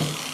you.